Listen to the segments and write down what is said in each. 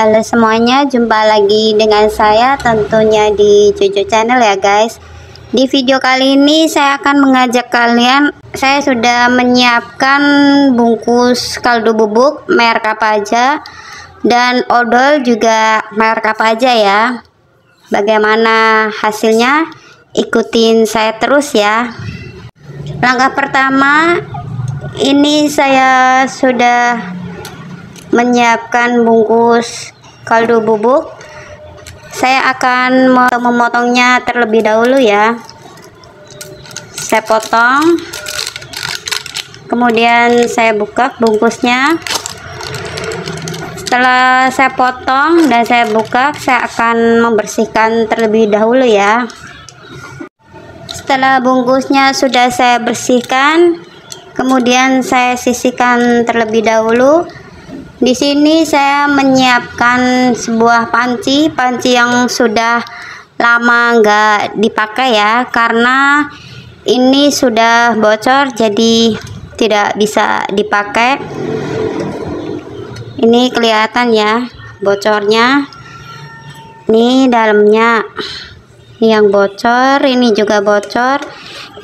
Halo semuanya, jumpa lagi dengan saya tentunya di Jojo Channel ya guys. Di video kali ini saya akan mengajak kalian, saya sudah menyiapkan bungkus kaldu bubuk merek apa aja dan odol juga merek apa aja ya. Bagaimana hasilnya? Ikutin saya terus ya. Langkah pertama, ini saya sudah menyiapkan bungkus kaldu bubuk. Saya akan memotongnya terlebih dahulu ya. Saya potong. Kemudian saya buka bungkusnya. Setelah saya potong dan saya buka saya akan membersihkan terlebih dahulu ya. Setelah bungkusnya sudah saya bersihkan kemudian saya sisihkan terlebih dahulu di sini saya menyiapkan sebuah panci, panci yang sudah lama nggak dipakai ya, karena ini sudah bocor jadi tidak bisa dipakai. Ini kelihatan ya bocornya. Ini dalamnya yang bocor, ini juga bocor.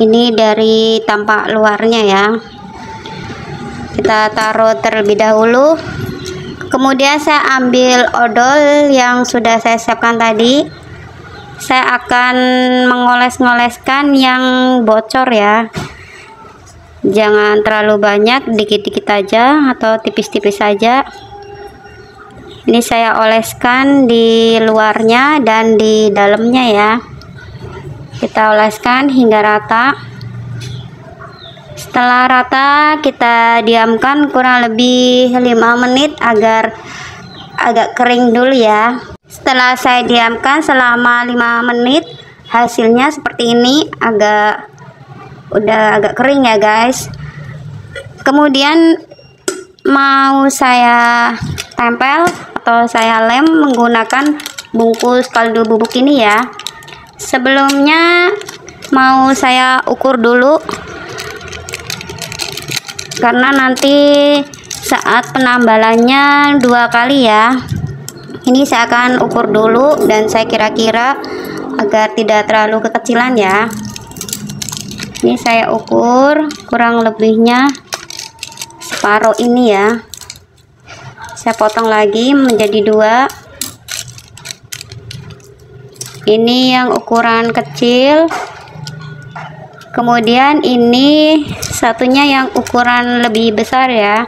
Ini dari tampak luarnya ya kita taruh terlebih dahulu. Kemudian saya ambil odol yang sudah saya siapkan tadi. Saya akan mengoles-ngoleskan yang bocor ya. Jangan terlalu banyak dikit-dikit aja atau tipis-tipis saja ini saya oleskan di luarnya dan di dalamnya ya. Kita oleskan hingga rata setelah rata kita diamkan kurang lebih 5 menit agar agak kering dulu ya. Setelah saya diamkan selama 5 menit hasilnya seperti ini agak udah agak kering ya guys. Kemudian mau saya tempel atau saya lem menggunakan bungkus kaldu bubuk ini ya. Sebelumnya mau saya ukur dulu karena nanti saat penambalannya dua kali ya. Ini saya akan ukur dulu dan saya kira-kira agar tidak terlalu kekecilan ya. Ini saya ukur kurang lebihnya separuh ini ya. Saya potong lagi menjadi dua. Ini yang ukuran kecil. Kemudian ini satunya yang ukuran lebih besar ya.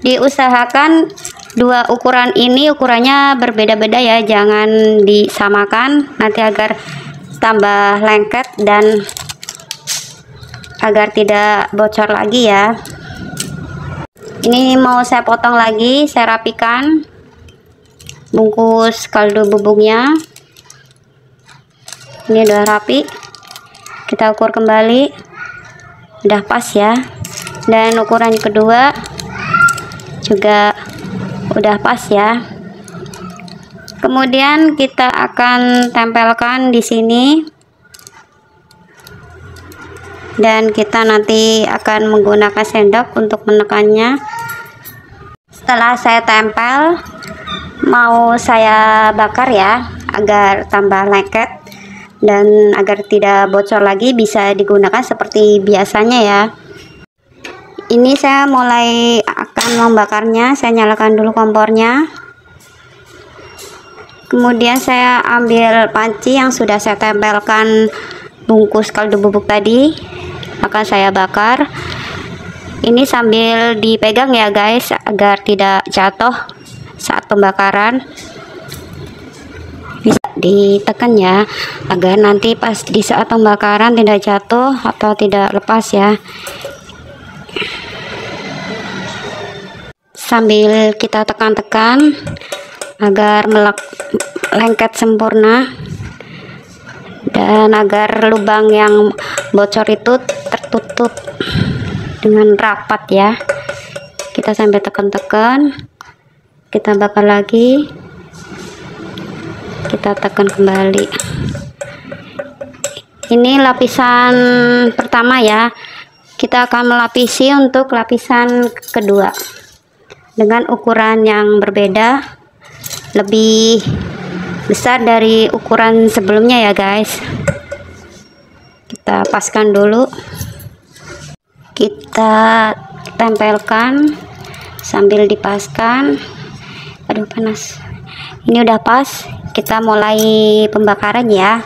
Diusahakan dua ukuran ini ukurannya berbeda-beda ya. Jangan disamakan. Nanti agar tambah lengket dan agar tidak bocor lagi ya. Ini mau saya potong lagi saya rapikan bungkus kaldu bubuknya. Ini udah rapi. Kita ukur kembali udah pas ya. Dan ukuran kedua juga udah pas ya. Kemudian kita akan tempelkan di sini. Dan kita nanti akan menggunakan sendok untuk menekannya. Setelah saya tempel mau saya bakar ya agar tambah lengket dan agar tidak bocor lagi bisa digunakan seperti biasanya ya. Ini saya mulai akan membakarnya. Saya nyalakan dulu kompornya. Kemudian saya ambil panci yang sudah saya tempelkan bungkus kaldu bubuk tadi akan saya bakar. Ini sambil dipegang ya guys agar tidak jatuh saat pembakaran ditekan ya agar nanti pas di saat pembakaran tidak jatuh atau tidak lepas ya. Sambil kita tekan-tekan agar melek lengket sempurna dan agar lubang yang bocor itu tertutup dengan rapat ya. Kita sampai tekan-tekan kita bakar lagi kita tekan kembali. Ini lapisan pertama ya. Kita akan melapisi untuk lapisan kedua. Dengan ukuran yang berbeda lebih besar dari ukuran sebelumnya ya guys. Kita paskan dulu. Kita tempelkan sambil dipaskan. Aduh panas ini udah pas. Kita mulai pembakaran ya.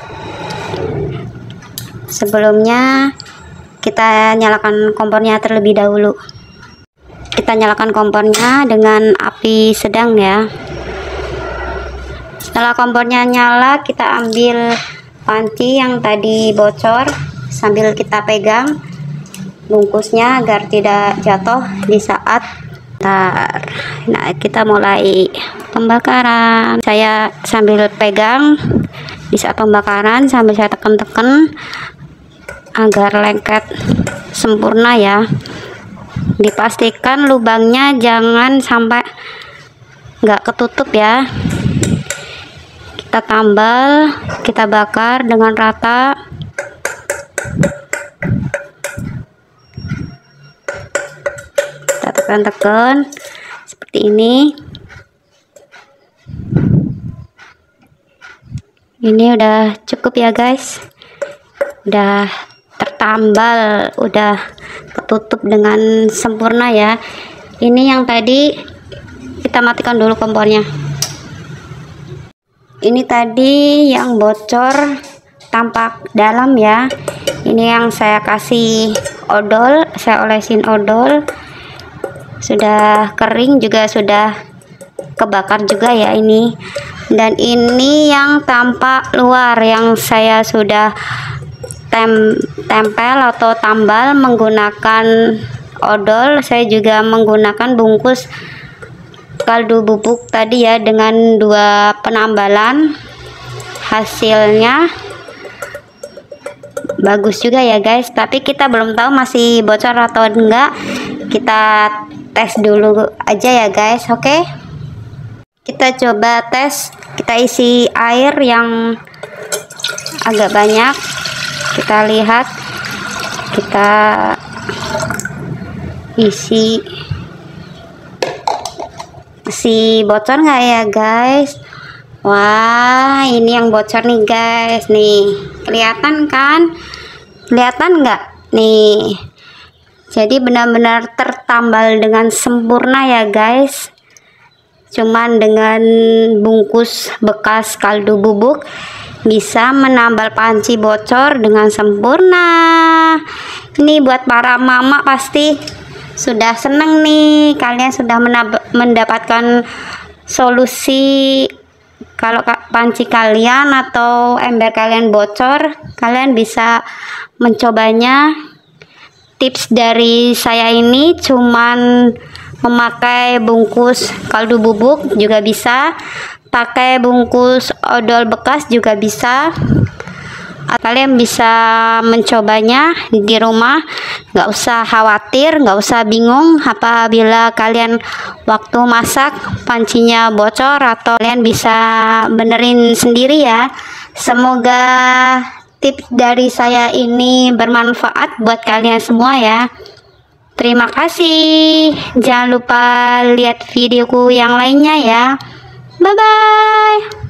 Sebelumnya kita nyalakan kompornya terlebih dahulu. Kita nyalakan kompornya dengan api sedang ya. Setelah kompornya nyala kita ambil panci yang tadi bocor sambil kita pegang. Bungkusnya agar tidak jatuh di saat tar. nah kita mulai pembakaran. Saya sambil pegang di saat pembakaran sambil saya tekan-tekan agar lengket sempurna ya. Dipastikan lubangnya jangan sampai nggak ketutup ya. Kita tambal kita bakar dengan rata tekan-tekan seperti ini. Ini udah cukup ya guys. Udah tertambal udah ketutup dengan sempurna ya. Ini yang tadi kita matikan dulu kompornya. Ini tadi yang bocor tampak dalam ya. Ini yang saya kasih odol saya olesin odol sudah kering juga sudah kebakar juga ya ini. Dan ini yang tampak luar yang saya sudah tem tempel atau tambal menggunakan odol. Saya juga menggunakan bungkus kaldu bubuk tadi ya dengan dua penambalan. Hasilnya bagus juga ya guys. Tapi kita belum tahu masih bocor atau enggak kita tes dulu aja ya guys. Oke? Okay? kita coba tes. Kita isi air yang agak banyak. Kita lihat. Kita isi. Masih bocor nggak ya guys? Wah ini yang bocor nih guys. Nih kelihatan kan? Kelihatan nggak? Nih jadi benar-benar tertambal dengan sempurna ya guys. Cuman dengan bungkus bekas kaldu bubuk bisa menambal panci bocor dengan sempurna. Ini buat para mama pasti sudah seneng nih. Kalian sudah mendapatkan solusi kalau panci kalian atau ember kalian bocor kalian bisa mencobanya tips dari saya ini cuman memakai bungkus kaldu bubuk juga bisa pakai bungkus odol bekas juga bisa. Kalian bisa mencobanya di rumah nggak usah khawatir nggak usah bingung apabila kalian waktu masak pancinya bocor atau kalian bisa benerin sendiri ya. Semoga tips dari saya ini bermanfaat buat kalian semua ya. Terima kasih. Jangan lupa lihat videoku yang lainnya ya. Bye bye